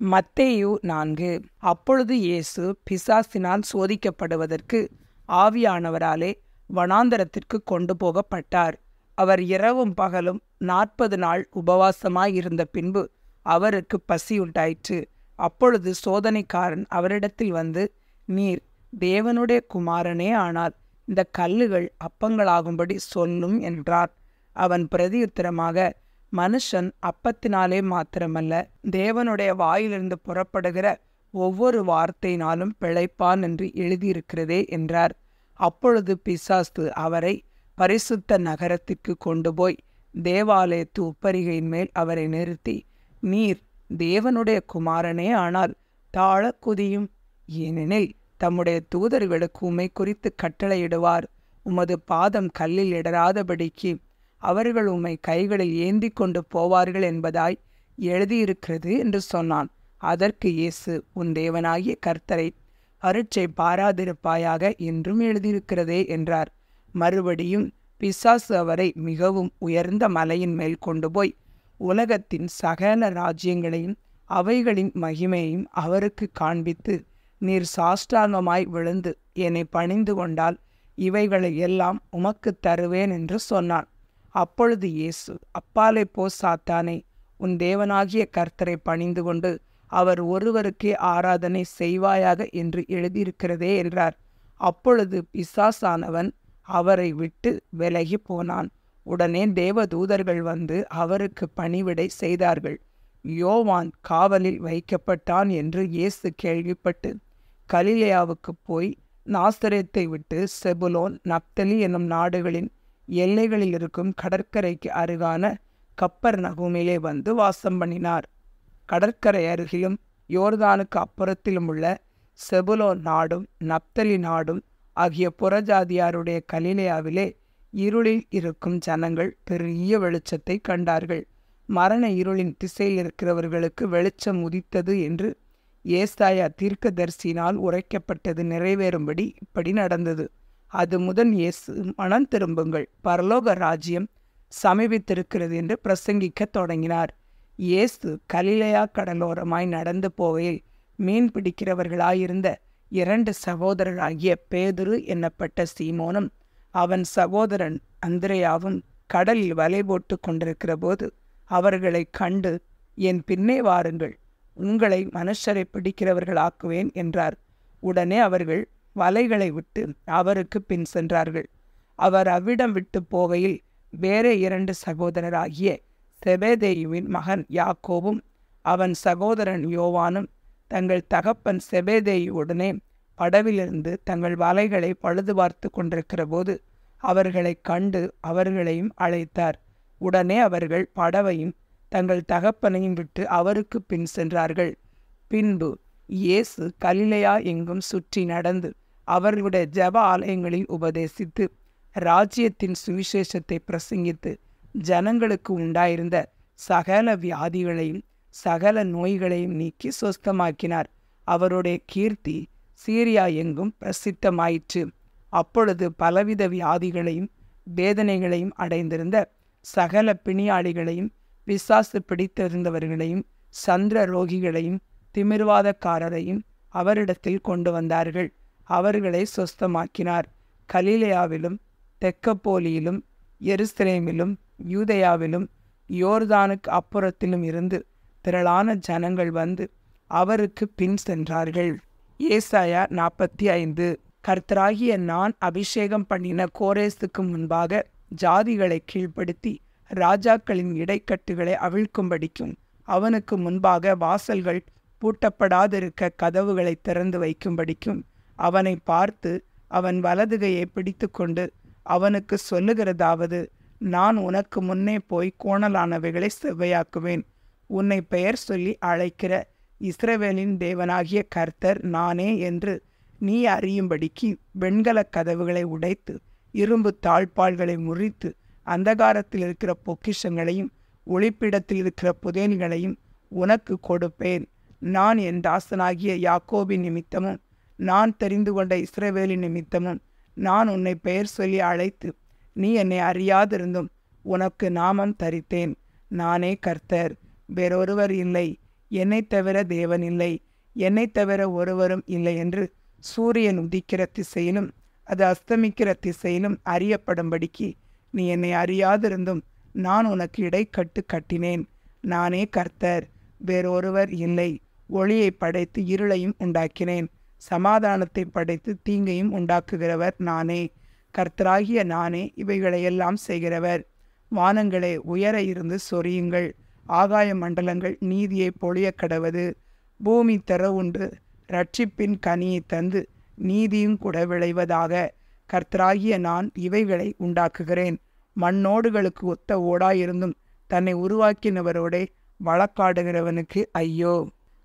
மத்தேயு நான்கு. அப்பொழுது இயேசு பிசாசினால் சோதிக்கப்படுவதற்கு ஆவியானவராலே வனாந்தரத்திற்கு கொண்டு போகப்பட்டார் அவர் இரவும் பகலும் நாற்பது நாள் உபவாசமாயிருந்த பின்பு அவருக்கு பசி உண்டாயிற்று அப்பொழுது சோதனைக்காரன் அவரிடத்தில் வந்து நீர் தேவனுடைய குமாரனே ஆனால் இந்த கல்லுகள் அப்பங்களாகும்படி சொல்லும் என்றார். அவன் பிரதியுத்தரமாக மனுஷன் அப்பத்தினாலே மாத்திரமல்ல தேவனுடைய வாயிலிருந்து புறப்படுகிற ஒவ்வொரு வார்த்தையினாலும் பிழைப்பான் என்று எழுதியிருக்கிறதே என்றார். அப்பொழுது பிசாஸ்து அவரை பரிசுத்த நகரத்திற்கு கொண்டு போய் தேவாலயத்து உப்பரிகையின் மேல் அவரை நிறுத்தி நீர் தேவனுடைய குமாரனே ஆனால் தாழ குதியும். ஏனெனில் தம்முடைய தூதர்களுக்கு உம்மை குறித்து கட்டளையிடுவார். உமது பாதம் கல்லில் இடராதபடிக்கு அவர்கள் உம்மை கைகளில் ஏந்தி கொண்டு போவார்கள் என்பதாய் எழுதியிருக்கிறது என்று சொன்னான். அதற்கு இயேசு உன் தேவனாகிய கர்த்தரை அருட்சை பாராதிருப்பாயாக என்றும் எழுதியிருக்கிறதே என்றார். மறுபடியும் பிசாசு அவரை மிகவும் உயர்ந்த மலையின் மேல் கொண்டு போய் உலகத்தின் சகல ராஜ்யங்களையும் அவைகளின் மகிமையும் அவருக்கு காண்பித்து நீர் சாஷ்டாங்கமாய் விழுந்து என்னை பணிந்து கொண்டால் இவைகளை எல்லாம் உமக்கு தருவேன் என்று சொன்னான். அப்பொழுது இயேசு அப்பாலே போ சாத்தானே உன் தேவனாகிய கர்த்தரை பணிந்து கொண்டு அவர் ஒருவருக்கே ஆராதனை செய்வாயாக என்று எழுதியிருக்கிறதே என்றார். அப்பொழுது பிசாசானவன் அவரை விட்டு விலகி போனான். உடனே தேவதூதர்கள் வந்து அவருக்கு பணிவிடை செய்தார்கள். யோவான் காவலில் வைக்கப்பட்டான் என்று இயேசு கேள்விப்பட்டு கலிலேயாவுக்கு போய் நாசரேத்தை விட்டு செபுலோன் நப்தலி என்னும் நாடுகளின் எல்லைகளில் இருக்கும் கடற்கரைக்கு அருகான கப்பர் நகுமிலே வந்து வாசம் பண்ணினார். கடற்கரை அருகிலும் யோர்தானுக்கு அப்புறத்திலும் உள்ள செபுலோ நாடும் நப்தலி நாடும் ஆகிய புறஜாதியாருடைய கலிலேயாவிலே இருளில் இருக்கும் ஜனங்கள் பெரிய வெளிச்சத்தை கண்டார்கள். மரண இருளின் திசையில் இருக்கிறவர்களுக்கு வெளிச்சம் உதித்தது என்று ஏசாயா தீர்க்கதரிசினால் உரைக்கப்பட்டது நிறைவேறும்படி இப்படி நடந்தது. அது முதல் இயேசு மனம் திரும்புங்கள். பரலோக ராஜ்யம் சமீபித்திருக்கிறது என்று பிரசங்கிக்க தொடங்கினார். இயேசு கலிலையா கடலோரமாய் நடந்து போகையில் மீன் பிடிக்கிறவர்களாயிருந்த இரண்டு சகோதரராகிய பேதுரு என்னப்பட்ட சீமோனும் அவன் சகோதரன் அந்திரையாவும் கடலில் வலை போட்டு கொண்டிருக்கிற போது அவர்களை கண்டு என் பின்னே வாருங்கள் உங்களை மனுஷரை பிடிக்கிறவர்களாக்குவேன் என்றார். உடனே அவர்கள் வலைகளை விட்டு அவருக்கு பின் சென்றார்கள். அவர் அவ்விடம் விட்டு போகையில் வேற இரண்டு சகோதரராகிய செபேதேயுவின் மகன் யாக்கோவும் அவன் சகோதரன் யோவானும் தங்கள் தகப்பன் செபேதேயுடனே படவிலிருந்து தங்கள் வலைகளை பழுது பார்த்து கொண்டிருக்கிற போது அவர்களை கண்டு அவர்களையும் அழைத்தார். உடனே அவர்கள் படவையும் தங்கள் தகப்பனையும் விட்டு அவருக்கு பின் சென்றார்கள். பின்பு இயேசு கலிலையா எங்கும் சுற்றி நடந்து அவர்களுடைய ஜப ஆலயங்களில் உபதேசித்து ராஜ்யத்தின் சுவிசேஷத்தை பிரசங்கித்து ஜனங்களுக்கு உண்டாயிருந்த சகல வியாதிகளையும் சகல நோய்களையும் நீக்கி சொஸ்தமாக்கினார் அவருடைய கீர்த்தி சீரியா எங்கும் பிரசித்தமாயிற்று. அப்பொழுது பலவித வியாதிகளையும் வேதனைகளையும் அடைந்திருந்த சகல பிணியாளிகளையும் விசாசு பிடித்திருந்தவர்களையும் சந்திர ரோகிகளையும் திமிர்வாதக்காரரையும் அவரிடத்தில் கொண்டு வந்தார்கள். அவர்களை சொஸ்தமாக்கினார். கலிலேயாவிலும் தெக்கப்போலியிலும் எருசலேமிலும் யூதயாவிலும் யோர்தானுக்கு அப்புறத்திலும் இருந்து திரளான ஜனங்கள் வந்து அவருக்கு பின் சென்றார்கள். ஏசாயா நாற்பத்தி ஐந்து கர்த்தராகிய நான் அபிஷேகம் பண்ணின கோரேஸுக்கு முன்பாக ஜாதிகளை கீழ்ப்படுத்தி ராஜாக்களின் இடைக்கட்டுகளை அவிழ்க்கும்படிக்கும் அவனுக்கு முன்பாக வாசல்கள் பூட்டப்படாதிருக்க கதவுகளை திறந்து வைக்கும்படிக்கும் அவனை பார்த்து அவன் வலதுகையை பிடித்து கொண்டு அவனுக்கு சொல்லுகிறதாவது நான் உனக்கு முன்னே போய் கோணலானவைகளை செவ்வையாக்குவேன். உன்னை பெயர் சொல்லி அழைக்கிற இஸ்ரவேலின் தேவனாகிய கர்த்தர் நானே என்று நீ அறியும்படிக்கு வெண்கலக் கதவுகளை உடைத்து இரும்பு தாழ்பால்களை முறித்து அந்தகாரத்தில் இருக்கிற பொக்கிஷங்களையும் ஒளிப்பிடத்தில் இருக்கிற புதையல்களையும் உனக்கு கொடுப்பேன். நான் என் தாசனாகிய யாக்கோபின் நிமித்தமும் நான் தெரிந்து கொண்ட இஸ்ரவேலின் நிமித்தமும் நான் உன்னை பெயர் சொல்லி அழைத்து நீ என்னை அறியாதிருந்தும் உனக்கு நாமம் தரித்தேன். நானே கர்த்தர். வேறொருவர் இல்லை. என்னைத் தவிர தேவன் இல்லை. என்னைத் தவிர ஒருவரும் இல்லை என்று சூரியன் உதிக்கிற திசையிலும் அது அஸ்தமிக்கிற திசையிலும் அறியப்படும்படிக்கு நீ என்னை அறியாதிருந்தும் நான் உனக்கு இடைக்கட்டு கட்டினேன். நானே கர்த்தர். வேறொருவர் இல்லை. ஒளியை படைத்து இருளையும் உண்டாக்கினேன். சமாதானத்தை படைத்து தீங்கையும் உண்டாக்குகிறவர் நானே. கர்த்தராகிய நானே இவைகளையெல்லாம் செய்கிறவர். வானங்களே உயர இருந்து சொரியுங்கள். ஆகாய மண்டலங்கள் நீதியை பொழிய கடவது. பூமி தர உண்டு. ரட்சிப்பின் கனியை தந்து நீதியும் கூட விளைவதாக. கர்த்தராகிய நான் இவைகளை உண்டாக்குகிறேன். மண்ணோடுகளுக்கு ஒத்த ஓடாயிருந்தும் தன்னை உருவாக்கினவரோடே வழக்காடுகிறவனுக்கு ஐயோ.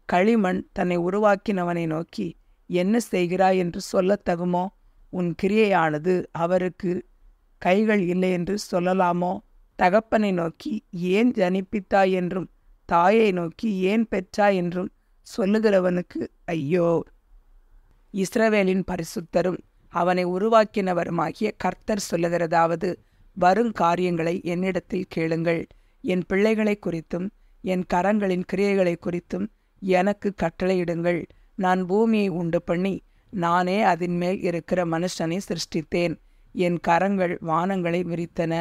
களிமண் தன்னை உருவாக்கினவனை நோக்கி என்ன செய்கிறாய் என்று சொல்லத் தகுமோ? உன் கிரியையானது அவருக்கு கைகள் இல்லை என்று சொல்லலாமோ? தகப்பனை நோக்கி ஏன் ஜனிப்பித்தாய் என்றும் தாயை நோக்கி ஏன் பெற்றாய் என்றும் சொல்லுகிறவனுக்கு ஐயோ. இஸ்ரவேலின் பரிசுத்தரும் அவனை உருவாக்கினவருமாகிய கர்த்தர் சொல்லுகிறதாவது வருங்காரியங்களை என்னிடத்தில் கேளுங்கள். என் பிள்ளைகளை குறித்தும் என் கரங்களின் கிரியைகளை குறித்தும் எனக்கு கட்டளையிடுங்கள். நான் பூமியை உண்டு பண்ணி நானே அதன் மேல் இருக்கிற மனுஷனை சிருஷ்டித்தேன். என் கரங்கள் வானங்களை விரித்தன.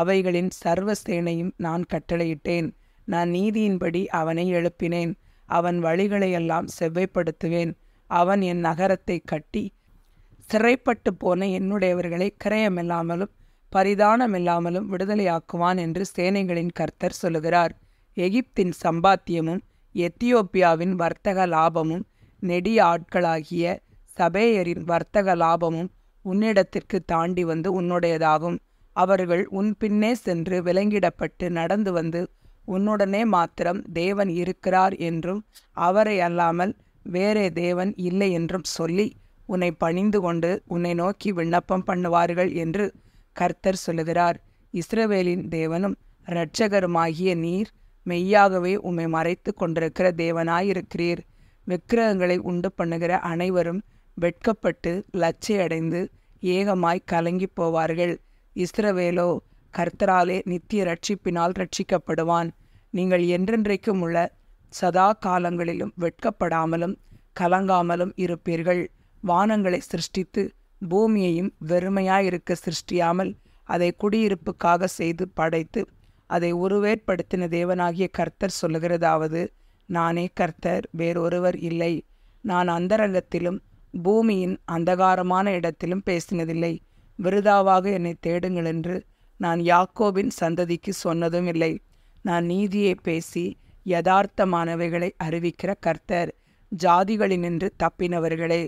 அவைகளின் சர்வ சேனையும் நான் கட்டளையிட்டேன். நான் நீதியின்படி அவனை எழுப்பினேன். அவன் வழிகளையெல்லாம் செவ்வைப்படுத்துவேன். அவன் என் நகரத்தை கட்டி சிறைப்பட்டு போன என்னுடையவர்களை கிரயமில்லாமலும் பரிதானமில்லாமலும் விடுதலையாக்குவான் என்று சேனைகளின் கர்த்தர் சொல்லுகிறார். எகிப்தின் சம்பாத்தியமும் எத்தியோப்பியாவின் வர்த்தக லாபமும் நெடிய ஆட்களாகிய சபேயரின் வர்த்தக லாபமும் உன்னிடத்திற்கு தாண்டி வந்து உன்னுடையதாகும். அவர்கள் உன் பின்னே சென்று விலங்கிடப்பட்டு நடந்து வந்து உன்னுடனே மாத்திரம் தேவன் இருக்கிறார் என்றும் அவரை அல்லாமல் வேறே தேவன் இல்லை என்றும் சொல்லி உன்னை பணிந்து கொண்டு உன்னை நோக்கி விண்ணப்பம் பண்ணுவார்கள் என்று கர்த்தர் சொல்லுகிறார். இஸ்ரவேலின் தேவனும் இரட்சகருமாகிய நீர் மெய்யாகவே உம்மை மறைத்து கொண்டிருக்கிற தேவனாயிருக்கிறீர். விக்கிரகங்களை உண்டு பண்ணுகிற அனைவரும் வெட்கப்பட்டு லச்சையடைந்து ஏகமாய் கலங்கி போவார்கள். இஸ்ரவேலோ கர்த்தராலே நித்திய ரட்சிப்பினால் ரட்சிக்கப்படுவான் நீங்கள் என்றென்றைக்கும் உள்ள சதா காலங்களிலும் வெட்கப்படாமலும் கலங்காமலும் இருப்பீர்கள். வானங்களை சிருஷ்டித்து பூமியையும் வெறுமையாயிருக்க சிருஷ்டியாமல் அதை குடியிருப்புக்காக செய்து படைத்து அதை உருவேற்படுத்தின தேவனாகிய கர்த்தர் சொல்லுகிறதாவது நானே கர்த்தர் வேறொருவர் இல்லை. நான் அந்தரங்கத்திலும் பூமியின் அந்தகாரமான இடத்திலும் பேசினதில்லை. விருதாவாக என்னை தேடுங்கள் என்று நான் யாக்கோபின் சந்ததிக்கு சொன்னதும் இல்லை. நான் நீதியை பேசி யதார்த்தமானவைகளை அறிவிக்கிற கர்த்தர் ஜாதிகளினின்று தப்பினவர்களே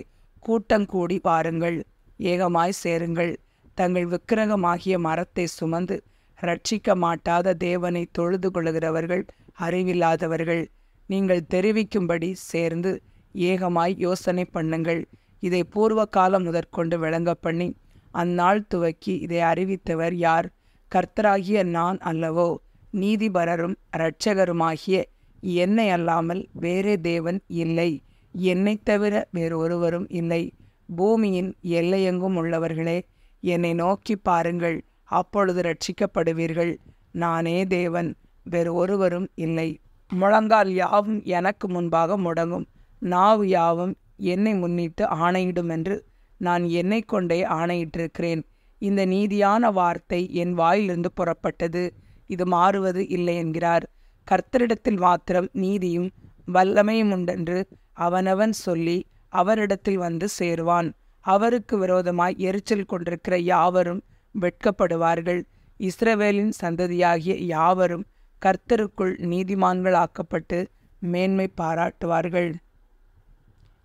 கூட்டங்கூடி வாருங்கள் ஏகமாய் சேருங்கள். தங்கள் விக்கிரகமாகிய மரத்தை சுமந்து ரட்சிக்க மாட்டாத தேவனை தொழுது கொள்கிறவர்கள் அறிவில்லாதவர்கள். நீங்கள் தெரிவிக்கும்படி சேர்ந்து ஏகமாய் யோசனை பண்ணுங்கள். இதை பூர்வ காலம் முதற்கொண்டு விளங்க பண்ணி அந்நாள் துவக்கி இதை அறிவித்தவர் யார்? கர்த்தராகிய நான் அல்லவோ? நீதிபரரும் இரட்சகருமாகிய என்னை அல்லாமல் வேறே தேவன் இல்லை. என்னைத் தவிர வேறொருவரும் இல்லை. பூமியின் எல்லையெங்கும் உள்ளவர்களே என்னை நோக்கி பாருங்கள். அப்பொழுது ரட்சிக்கப்படுவீர்கள் நானே தேவன் வேறு ஒருவரும் இல்லை. முழங்கால் யாவும் எனக்கு முன்பாக முடங்கும். நாவு யாவும் என்னை முன்னிட்டு ஆணையிடும் என்று நான் என்னை கொண்டே ஆணையிட்டிருக்கிறேன். இந்த நீதியான வார்த்தை என் வாயிலிருந்து புறப்பட்டது. இது மாறுவது இல்லை என்கிறார். கர்த்தரிடத்தில் மாத்திரம் நீதியும் வல்லமையும் உண்டென்று அவனவன் சொல்லி அவரிடத்தில் வந்து சேருவான். அவருக்கு விரோதமாய் எரிச்சல் கொண்டிருக்கிற யாவரும் வெட்கப்படுவார்கள். இஸ்ரவேலின் சந்ததியாகிய யாவரும் கர்த்தருக்குள் நீதிமான்களாக்கப்பட்டு மேன்மை பாராட்டுவார்கள்.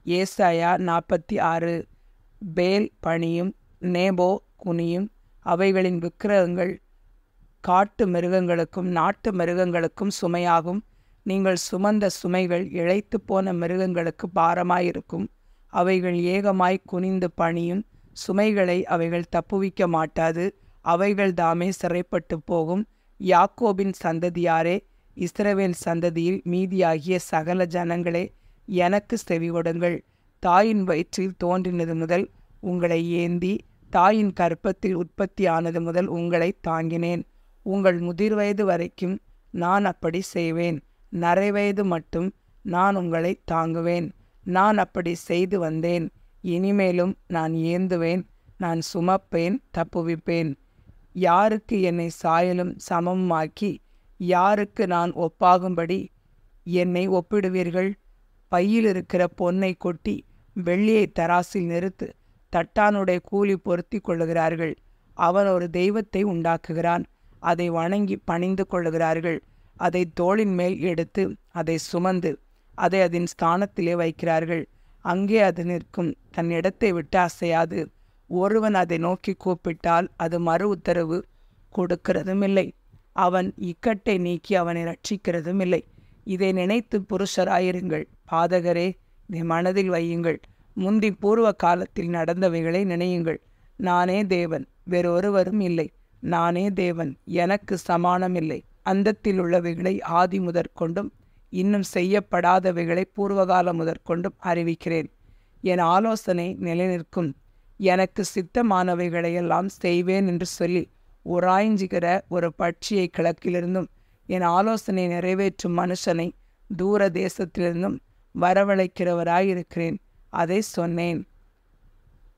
ஏசாயா நாற்பத்தி ஆறு பேல் பணியும் நேபோ குனியும் அவைகளின் விக்கிரகங்கள் காட்டு மிருகங்களுக்கும் நாட்டு மிருகங்களுக்கும் சுமையாகும். நீங்கள் சுமந்த சுமைகள் இழைத்து போன மிருகங்களுக்கு பாரமாயிருக்கும். அவைகள் ஏகமாய் குனிந்து பணியும் சுமைகளை அவைகள் தப்புவிக்க மாட்டாது. அவைகள் தாமே சிறைப்பட்டு போகும். யாக்கோபின் சந்ததியாரே இஸ்ரவேல் சந்ததியில் மீதியாகிய சகல ஜனங்களே எனக்கு செவிகொடுங்கள் தாயின் வயிற்றில் தோன்றினது முதல் உங்களை ஏந்தி தாயின் கற்பத்தில் உற்பத்தியானது முதல் உங்களை தாங்கினேன். உங்கள் முதிர் வயது வரைக்கும் நான் அப்படி செய்வேன். நரைவயது மட்டும் நான் உங்களை தாங்குவேன். நான் அப்படி செய்து வந்தேன். இனிமேலும் நான் ஏந்துவேன். நான் சுமப்பேன் தப்புவிப்பேன். யாருக்கு என்னை சாயலும் சமமாக்கி யாருக்கு நான் ஒப்பாகும்படி என்னை ஒப்பிடுவீர்கள்? பையில் இருக்கிற பொன்னை கொட்டி வெள்ளியை தராசில் நிறுத்து தட்டானுடைய கூலி பொருத்தி கொள்ளுகிறார்கள். அவன் ஒரு தெய்வத்தை உண்டாக்குகிறான். அதை வணங்கி பணிந்து கொள்ளுகிறார்கள். அதை தோளின் மேல் எடுத்து அதை சுமந்து அதை அதன் ஸ்தானத்திலே வைக்கிறார்கள். அங்கே அது நிற்கும். தன் இடத்தை விட்டு அசையாது. ஒருவன் அதை நோக்கி கூப்பிட்டால் அது மறு உத்தரவு கொடுக்கிறதும் இல்லை அவன் இக்கட்டை நீக்கி அவனை ரட்சிக்கிறதும் இல்லை இதை நினைத்து புருஷராயிருங்கள். பாதகரே இதை மனதில் வையுங்கள். முந்தி பூர்வ காலத்தில் நடந்தவைகளை நினையுங்கள். நானே தேவன் வேறொருவரும் இல்லை. நானே தேவன் எனக்கு சமானம் இல்லை அந்தத்தில் உள்ளவைகளை ஆதி முதற்கொண்டும் இன்னும் செய்யப்படாதவைகளை பூர்வகாலம் முதற்கொண்டும் அறிவிக்கிறேன். என் ஆலோசனை நிலைநிற்கும். எனக்கு சித்தமானவைகளையெல்லாம் செய்வேன் என்று சொல்லி உராய்ஞ்சுகிற ஒரு பட்சியை கிழக்கிலிருந்தும் என் ஆலோசனை நிறைவேற்றும் மனுஷனை தூர தேசத்திலிருந்தும் வரவழைக்கிறவராயிருக்கிறேன். அதை சொன்னேன்.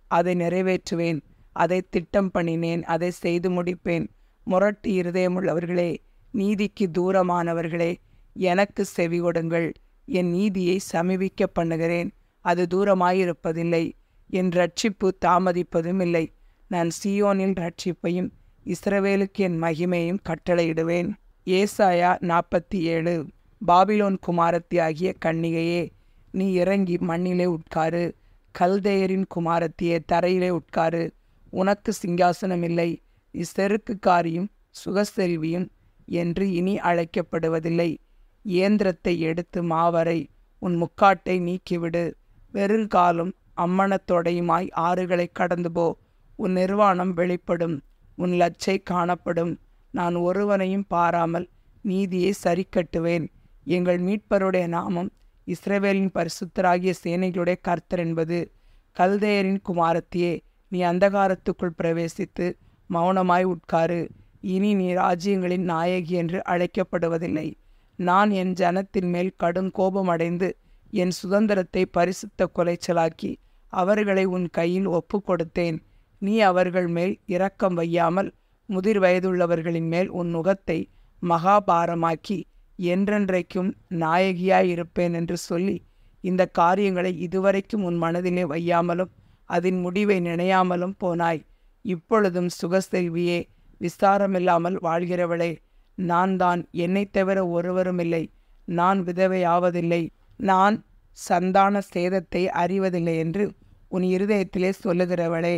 அதை நிறைவேற்றுவேன். அதை திட்டம் பண்ணினேன். அதை செய்து முடிப்பேன். முரட்டு இருதயமுள்ளவர்களே நீதிக்கு தூரமானவர்களே எனக்கு செவி கொடுங்கள் என் நீதியை சமீபிக்க பண்ணுகிறேன். அது தூரமாயிருப்பதில்லை. என் ரட்சிப்பு தாமதிப்பதும் இல்லை. நான் சியோனின் ரட்சிப்பையும் இஸ்ரவேலுக்கு என் மகிமையும் கட்டளையிடுவேன். ஏசாயா நாற்பத்தி ஏழு பாபிலோன் குமாரத்தி ஆகிய கன்னிகையே நீ இறங்கி மண்ணிலே உட்காரு. கல்தேயரின் குமாரத்தியே தரையிலே உட்காரு. உனக்கு சிங்காசனம் இல்லை. இச்செருக்குக்காரியும் சுகசெல்வியும் என்று இனி அழைக்கப்படுவதில்லை. இயந்திரத்தை எடுத்து மாவரை உன் முக்காட்டை நீக்கிவிடு. வெறுங்காலும் அம்மணத்தொடையுமாய் ஆறுகளை கடந்து போ. உன் நிர்வாணம் வெளிப்படும். உன் லச்சை காணப்படும். நான் ஒருவனையும் பாராமல் நீதியை சரிக்கட்டுவேன். எங்கள் மீட்பருடைய நாமம் இஸ்ரவேலின் பரிசுத்தராகிய சேனைகளுடைய கர்த்தர் என்பது. கல்தேயரின் குமாரத்தியே நீ அந்தகாரத்துக்குள் பிரவேசித்து மௌனமாய் உட்காரு. இனி நீ ராஜ்யங்களின் நாயகி என்று அழைக்கப்படுவதில்லை. நான் என் ஜனத்தின் மேல் கடும் கோபமடைந்து என் சுதந்திரத்தை பரிசுத்த கொலைச்சலாக்கி அவர்களை உன் கையில் ஒப்பு கொடுத்தேன் நீ அவர்கள் மேல் இரக்கம் வையாமல் முதிர் வயதுள்ளவர்களின் மேல் உன் முகத்தை மகாபாரமாக்கி என்றென்றைக்கும் நாயகியாயிருப்பேன் என்று சொல்லி இந்த காரியங்களை இதுவரைக்கும் உன் மனதிலே வையாமலும் அதன் முடிவை நினையாமலும் போனாய். இப்பொழுதும் சுகசெல்வியே விஸ்தாரமில்லாமல் வாழ்கிறவளே நான் தான் என்னைத் தவிர ஒருவரும் இல்லை நான் விதவையாவதில்லை. நான் சந்தான சேதத்தை அறிவதில்லை என்று உன் இருதயத்திலே சொல்லுகிறவளே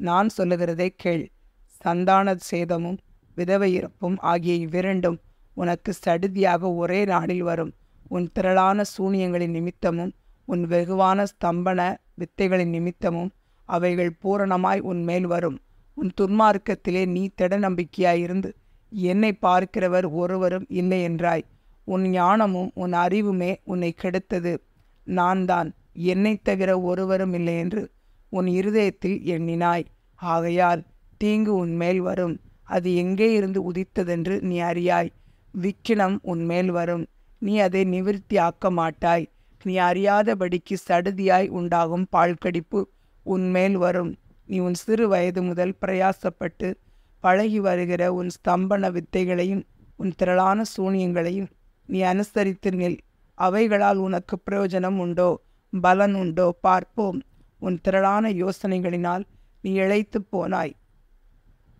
நான் சொல்லுகிறதை கேள். சந்தான சேதமும் விதவை இறப்பும் ஆகிய இவ்விரண்டும் உனக்கு சடுதியாக ஒரே நாளில் வரும். உன் திரளான சூனியங்களின் நிமித்தமும் உன் வெகுவான ஸ்தம்பன வித்தைகளின் நிமித்தமும் அவைகள் பூரணமாய் உன் மேல் வரும். உன் துன்மார்க்கத்திலே நீ திட நம்பிக்கையாயிருந்து என்னை பார்க்கிறவர் ஒருவரும் இல்லை என்றாய். உன் ஞானமும் உன் அறிவுமே உன்னை கெடுத்தது. நான் தான் என்னைத் தவிர ஒருவரும் இல்லை என்று உன் இருதயத்தில் எண்ணினாய். ஆகையால் தீங்கு உன்மேல் வரும். அது எங்கே இருந்து உதித்ததென்று நீ அறியாய். விக்கினம் உன்மேல் வரும். நீ அதை நிவிற்த்தி ஆக்க மாட்டாய். நீ அறியாதபடிக்கு சடுதியாய் உண்டாகும் பாழ்கடிப்பு உன்மேல் வரும். நீ உன் சிறு வயது முதல் பிரயாசப்பட்டு பழகி வருகிற உன் ஸ்தம்பன வித்தைகளையும் உன் திரளான சூனியங்களையும் நீ அனுசரித்து நில். அவைகளால் உனக்கு பிரயோஜனம் உண்டோ? பலன் உண்டோ? பார்ப்போம். உன் திரளான யோசனைகளினால் நீ இழைத்து போனாய்.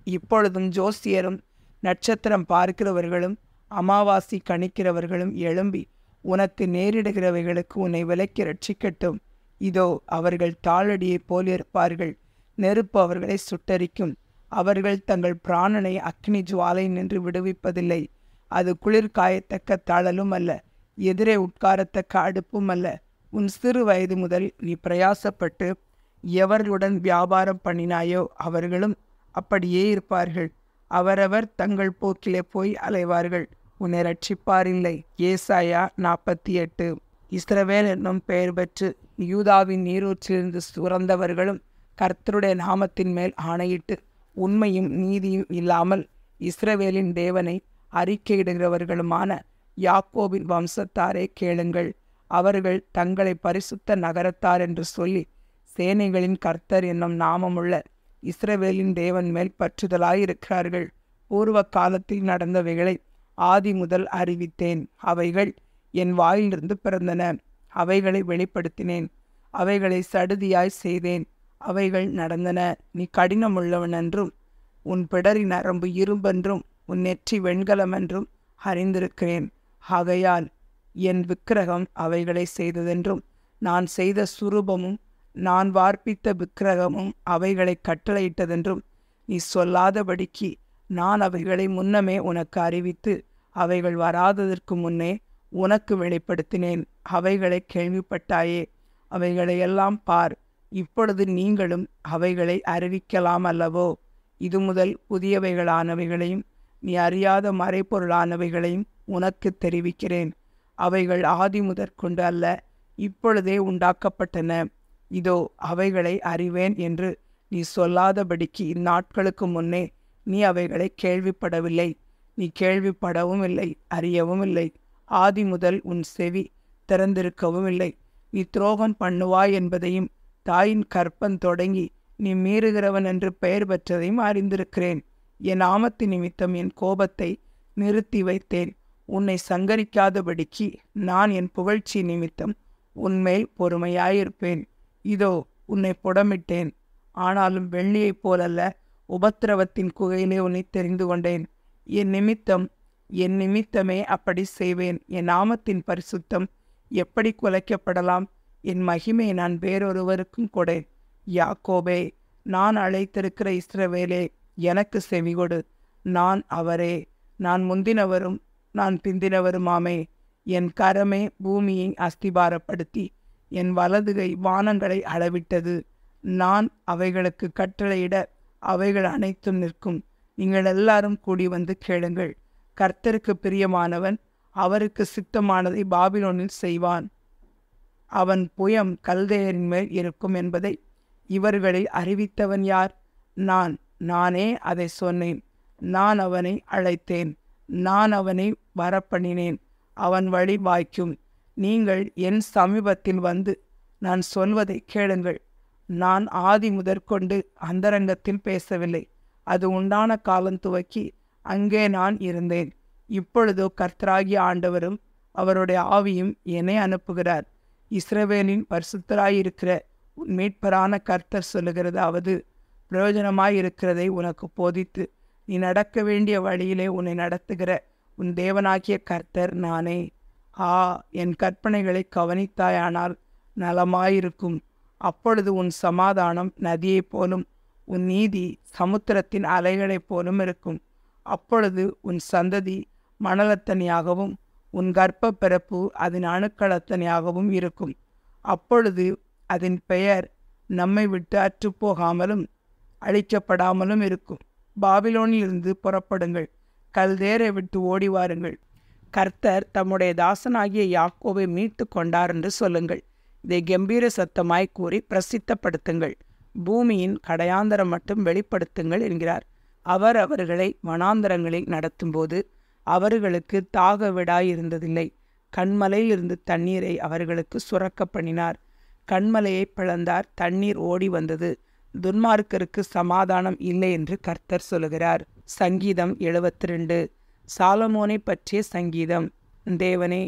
இப்பொழுதும் ஜோசியரும் நட்சத்திரம் பார்க்கிறவர்களும் அமாவாசி கணிக்கிறவர்களும் எழும்பி உனக்கு நேரிடுகிறவைகளுக்கு உன்னை விலக்கி ரட்சிக்கட்டும் இதோ அவர்கள் தாளடியைப் போல் இருப்பார்கள். நெருப்பு அவர்களை சுட்டரிக்கும். அவர்கள் தங்கள் பிராணனை அக்னி ஜுவாலை நின்று விடுவிப்பதில்லை. அது குளிர் காயத்தக்க தழலும் அல்ல. எதிரே உட்காரத்தக்க அடுப்பும் அல்ல. உன் சிறு வயது முதல் நீ பிரயாசப்பட்டு எவர்களுடன் வியாபாரம் பண்ணினாயோ அவர்களும் அப்படியே இருப்பார்கள். அவரவர் தங்கள் போக்கிலே போய் அலைவார்கள். உன்னை ரட்சிப்பாரில்லை. ஏசாயா நாற்பத்தி எட்டு. இஸ்ரவேல் என்னும் பெயர் பெற்று யூதாவின் நீரூற்றிலிருந்து சுரந்தவர்களும் கர்த்தருடைய நாமத்தின் மேல் ஆணையிட்டு உண்மையும் நீதியும் இல்லாமல் இஸ்ரவேலின் தேவனை அறிக்கையிடுகிறவர்களுமான யாக்கோவின் வம்சத்தாரே கேளுங்கள். அவர்கள் தங்களை பரிசுத்த நகரத்தார் என்று சொல்லி சேனைகளின் கர்த்தர் என்னும் நாமமுள்ள இஸ்ரவேலின் தேவன் மேல் பற்றுதலாயிருக்கிறார்கள். பூர்வ காலத்தில் நடந்தவைகளை ஆதி முதல் அறிவித்தேன். அவைகள் என் வாயிலிருந்து பிறந்தன. அவைகளை வெளிப்படுத்தினேன். அவைகளை சடுதியாய் செய்தேன். அவைகள் நடந்தன. நீ கடினமுள்ளவன் என்றும் உன் பிடரி நரம்பு இரும்பென்றும் உன் நெற்றி வெண்கலமென்றும் அறிந்திருக்கிறேன். ஆகையால் என் விக்கிரகம் அவைகளை செய்ததென்றும் நான் செய்த சுரூபமும் நான் வார்ப்பித்த விக்கிரகமும் அவைகளை கட்டளையிட்டதென்றும் நீ சொல்லாதபடிக்கு நான் அவைகளை முன்னமே உனக்கு அறிவித்து அவைகள் வராததற்கு முன்னே உனக்கு வெளிப்படுத்தினேன். அவைகளை கேள்விப்பட்டாயே அவைகளை எல்லாம் பார். இப்பொழுது நீங்களும் அவைகளை அறிவிக்கலாம் அல்லவோ இது முதல் புதியவைகளானவைகளையும் நீ அறியாத மறைப்பொருளானவைகளையும் உனக்கு தெரிவிக்கிறேன். அவைகள் ஆதி முதற்கொண்டு அல்ல இப்பொழுதே உண்டாக்கப்பட்டன. இதோ அவைகளை அறிவேன் என்று நீ சொல்லாதபடிக்கு இந்நாட்களுக்கு முன்னே நீ அவைகளை கேள்விப்படவில்லை. நீ கேள்விப்படவும் இல்லை அறியவும் இல்லை. ஆதி முதல் உன் செவி திறந்திருக்கவும் இல்லை. நீ துரோகம் பண்ணுவாய் என்பதையும் தாயின் கற்பன் தொடங்கி நீ மீறுகிறவன் என்று பெயர் பெற்றதையும் அறிந்திருக்கிறேன். என் ஆமத்து நிமித்தம் என் கோபத்தை நிறுத்தி வைத்தேன். உன்னை சங்கரிக்காதபடிக்கு நான் என் புகழ்ச்சி நிமித்தம் உன்மேல் பொறுமையாயிருப்பேன். இதோ உன்னை புடமிட்டேன். ஆனாலும் வெள்ளியைப் போலல்ல உபத்திரவத்தின் குகையிலே உன்னை தெரிந்து கொண்டேன். என் நிமித்தம் என் நிமித்தமே அப்படி செய்வேன். என் நாமத்தின் பரிசுத்தம் எப்படி குலைக்கப்படலாம்? என் மகிமை நான் வேறொருவருக்கும் கொடேன். யாக்கோபே நான் அழைத்திருக்கிற இஸ்ரவேலே எனக்கு செவிகொடு நான் அவரே. நான் முந்தினவரும் நான் பிந்தினவருமாமே. என் கரமே பூமியை அஸ்திபாரப்படுத்தி என் வலதுகை வானங்களை அளவிட்டது. நான் அவைகளுக்கு கட்டளையிட அவைகள் அனைத்தும் நிற்கும். நீங்கள் எல்லாரும் கூடி வந்து கேளுங்கள். கர்த்தருக்கு பிரியமானவன் அவருக்கு சித்தமானதை பாபிலோனில் செய்வான். அவன் புயம் கல்தையரின் மேல் இருக்கும் என்பதை இவர்களை அறிவித்தவன் யார்? நான். நானே அதை சொன்னேன். நான் அவனை அழைத்தேன். நான் அவனை வரப்பண்ணினேன். அவன் வழி வாய்க்கும். நீங்கள் என் சமீபத்தில் வந்து நான் சொல்வதை கேளுங்கள். நான் ஆதி முதற்கொண்டு அந்தரங்கத்தில் பேசவில்லை. அது உண்டான காலம் துவக்கி அங்கே நான் இருந்தேன். இப்பொழுதோ கர்த்தராகிய ஆண்டவரும் அவருடைய ஆவியும் என்னை அனுப்புகிறார். இஸ்ரவேலின் பரிசுத்தராயிருக்கிற உன் மீட்பரான கர்த்தர் சொல்லுகிறதாவது பிரயோஜனமாயிருக்கிறதை உனக்கு போதித்து நீ நடக்க வேண்டிய வழியிலே உன்னை நடத்துகிற உன் தேவனாகிய கர்த்தர் நானே. ஆ என் கற்பனைகளை கவனித்தாயானால் நலமாயிருக்கும். அப்பொழுது உன் சமாதானம் நதியைப் போலும் உன் நீதி சமுத்திரத்தின் அலைகளைப் போலும் இருக்கும். அப்பொழுது உன் சந்ததி மணலத்தனையாகவும் உன் கர்ப்ப பிறப்பு அதன் அணுக்களத்தனையாகவும் இருக்கும். அப்பொழுது அதன் பெயர் நம்மை விட்டு அற்றுப்போகாமலும் அழிக்கப்படாமலும் இருக்கும். பாபிலோனிலிருந்து புறப்படுங்கள். கல்தேரை விட்டு ஓடி வாருங்கள். கர்த்தர் தம்முடைய தாசனாகிய யாக்கோவை மீட்டு கொண்டார் என்று சொல்லுங்கள். இதை கம்பீர சத்தமாய் கூறி பிரசித்தப்படுத்துங்கள். பூமியின் கடையாந்தரம் மட்டும் வெளிப்படுத்துங்கள் என்கிறார். அவர் அவர்களை வனாந்தரங்களில் நடத்தும்போது அவர்களுக்கு தாக விடாயிருந்ததில்லை. கண்மலையிலிருந்து தண்ணீரை அவர்களுக்கு சுரக்க பண்ணினார். கண்மலையை பிளந்தார். தண்ணீர் ஓடி வந்தது. துன்மார்க்கருக்கு சமாதானம் இல்லை என்று கர்த்தர் சொல்லுகிறார். சங்கீதம் எழுபத்தி ரெண்டு சாலமோனை பற்றிய சங்கீதம். தேவனே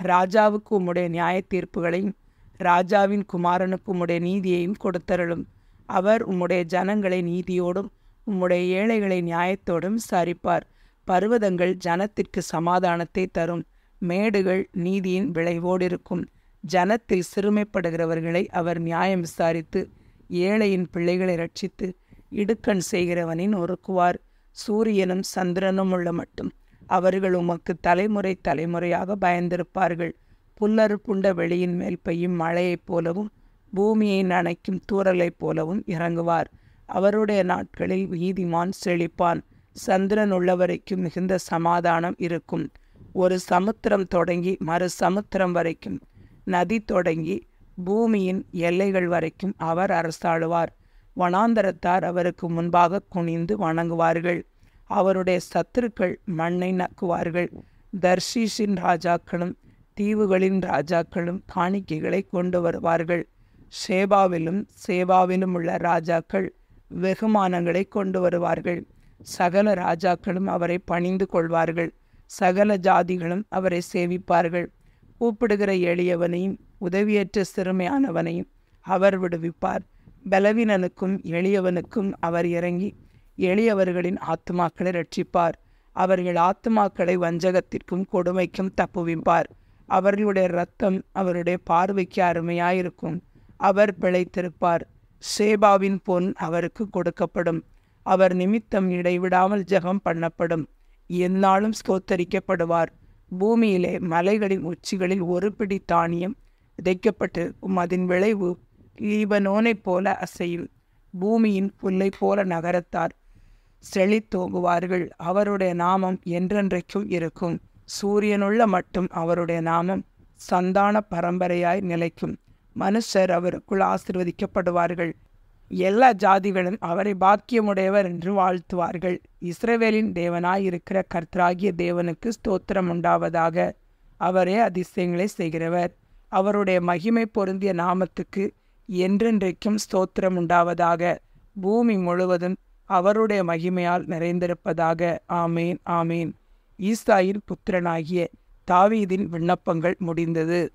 ராஜாவுக்கு உம்முடைய நியாய தீர்ப்புகளையும் ராஜாவின் குமாரனுக்கு உம்முடைய நீதியையும் கொடுத்தருளும். அவர் உம்முடைய ஜனங்களை நீதியோடும் உம்முடைய ஏழைகளை நியாயத்தோடும் சரிப்பார் பர்வதங்கள் ஜனத்திற்கு சமாதானத்தை தரும். மேடுகள் நீதியின் விளைவோடு இருக்கும் ஜனத்தில் சிறுமைப்படுகிறவர்களை அவர் நியாயம் விசாரித்து ஏழையின் பிள்ளைகளை ரட்சித்து இடுக்கண் செய்கிறவனின் ஒருக்குவார் சூரியனும் சந்திரனும் உள்ள மட்டும். அவர்கள் உமக்கு தலைமுறை தலைமுறையாக பயந்திருப்பார்கள். புல்லறு புண்ட வெளியின் மேல் பெய்யும் மழையைப் போலவும் பூமியை நனைக்கும் தூறலைப் போலவும் இறங்குவார். அவருடைய நாட்களில் வீதிமான் செழிப்பான். சந்திரன் உள்ளவரைக்கும் மிகுந்த சமாதானம் இருக்கும். ஒரு சமுத்திரம் தொடங்கி மறு சமுத்திரம் வரைக்கும் நதி தொடங்கி பூமியின் எல்லைகள் வரைக்கும் அவர் அரசாளுவார். வனாந்தரத்தார் அவருக்கு முன்பாக குனிந்து வணங்குவார்கள். அவருடைய சத்துருக்கள் மண்ணை நக்குவார்கள். தர்ஷீஷின் ராஜாக்களும் தீவுகளின் ராஜாக்களும் காணிக்கைகளை கொண்டு வருவார்கள். ஷேபாவிலும் சேவாவிலும் உள்ள ராஜாக்கள் வெகுமானங்களை கொண்டு வருவார்கள். சகல ராஜாக்களும் அவரை பணிந்து கொள்வார்கள். சகல ஜாதிகளும் அவரை சேவிப்பார்கள். கூப்பிடுகிற எளியவனையும் உதவியற்ற சிறுமையானவனையும் அவர் விடுவிப்பார். பலவீனனுக்கும் எளியவனுக்கும் அவர் இறங்கி எளியவர்களின் ஆத்துமாக்களை ரட்சிப்பார். அவர்கள் ஆத்துமாக்களை வஞ்சகத்திற்கும் கொடுமைக்கும் தப்புவிப்பார். அவர்களுடைய இரத்தம் அவருடைய பார்வைக்கு அருமையாயிருக்கும். அவர் பிழைத்திருப்பார். சேபாவின் பொன் அவருக்கு கொடுக்கப்படும். அவர் நிமித்தம் இடைவிடாமல் ஜெகம் பண்ணப்படும். எந்நாளும் ஸ்தோத்தரிக்கப்படுவார். பூமியிலே மலைகளின் உச்சிகளில் ஒரு பிடி தானியம் விதைக்கப்பட்டிருக்கும். அதன் விளைவு லீபனோனைப் போல அசையும். பூமியின் புல்லைப் போல நகரத்தார் செழித்தோங்குவார்கள் அவருடைய நாமம் என்றென்றைக்கும் இருக்கும். சூரியனுள்ள மட்டும் அவருடைய நாமம் சந்தான பரம்பரையாய் நிலைக்கும். மனுஷர் அவருக்குள் ஆசிர்வதிக்கப்படுவார்கள். எல்லா ஜாதிகளும் அவரை பாக்கியமுடையவர் என்று வாழ்த்துவார்கள். இஸ்ரவேலின் தேவனாயிருக்கிற கர்த்தராகிய தேவனுக்கு ஸ்தோத்திரம் உண்டாவதாக. அவரே அதிசயங்களை செய்கிறவர். அவருடைய மகிமை பொருந்திய நாமத்துக்கு என்றென்றைக்கும் ஸ்தோத்திரம் உண்டாவதாக. பூமி முழுவதும் அவருடைய மகிமையால் நிறைந்திருப்பதாக. ஆமேன் ஆமேன். ஈசாயின் புத்திரனாகிய தாவீதின் விண்ணப்பங்கள் முடிந்தது.